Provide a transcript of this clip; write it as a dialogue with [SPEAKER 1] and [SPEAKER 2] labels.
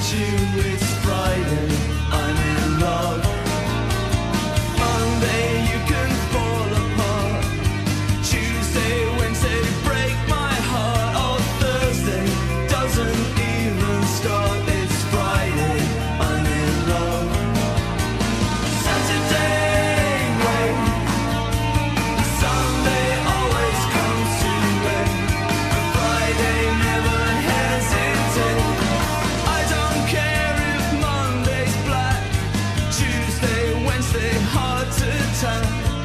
[SPEAKER 1] You. Hard to tell.